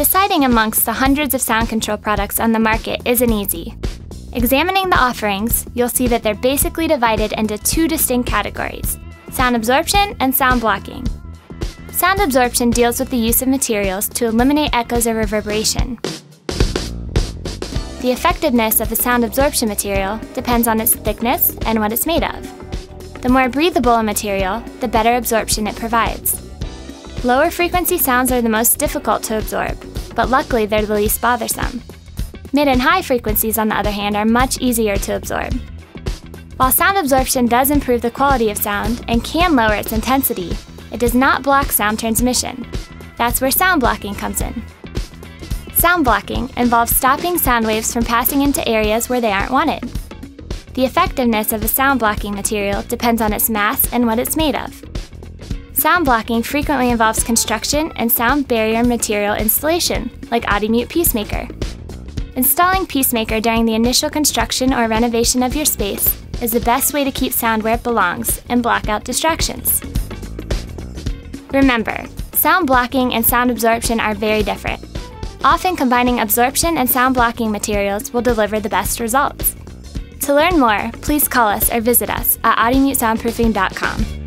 Deciding amongst the hundreds of sound control products on the market isn't easy. Examining the offerings, you'll see that they're basically divided into two distinct categories sound absorption and sound blocking. Sound absorption deals with the use of materials to eliminate echoes or reverberation. The effectiveness of a sound absorption material depends on its thickness and what it's made of. The more breathable a material, the better absorption it provides. Lower frequency sounds are the most difficult to absorb, but luckily they're the least bothersome. Mid and high frequencies, on the other hand, are much easier to absorb. While sound absorption does improve the quality of sound and can lower its intensity, it does not block sound transmission. That's where sound blocking comes in. Sound blocking involves stopping sound waves from passing into areas where they aren't wanted. The effectiveness of a sound blocking material depends on its mass and what it's made of. Sound blocking frequently involves construction and sound barrier material installation, like Audimute Peacemaker. Installing Peacemaker during the initial construction or renovation of your space is the best way to keep sound where it belongs and block out distractions. Remember, sound blocking and sound absorption are very different. Often combining absorption and sound blocking materials will deliver the best results. To learn more, please call us or visit us at audimutesoundproofing.com.